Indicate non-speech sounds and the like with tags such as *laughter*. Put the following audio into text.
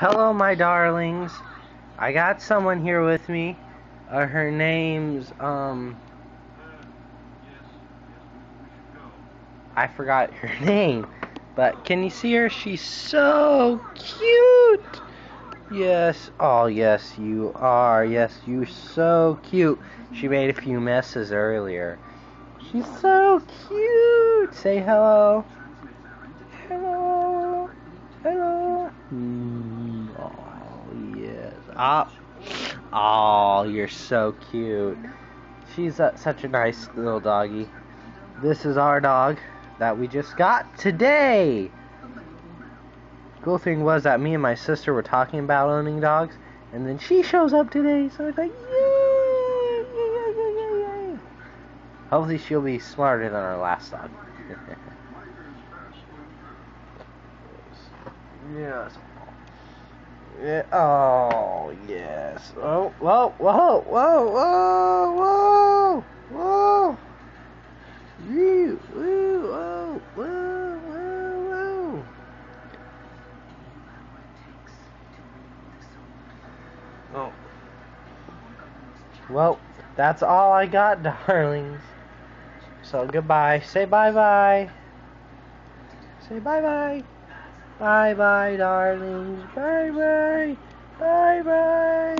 Hello, my darlings. I got someone here with me. Uh, her name's, um... I forgot her *laughs* name. But can you see her? She's so cute! Yes. Oh, yes, you are. Yes, you're so cute. She made a few messes earlier. She's so cute. Say hello. Hello. Hello. Mm, oh, Ah. Oh, you're so cute. She's uh, such a nice little doggy. This is our dog that we just got today cool thing was that me and my sister were talking about owning dogs, and then she shows up today, so I was like, yay, yay, yay, yay, yay. Hopefully she'll be smarter than our last dog. *laughs* yes. Yeah. Oh, yes. Oh, whoa, whoa, whoa, whoa, whoa, whoa. Woo, whoa, whoa, whoa, whoa. Oh. Well, that's all I got, *laughs* darlings. So goodbye. Say bye bye. Say bye bye. Bye bye, darlings. Bye bye. Bye bye.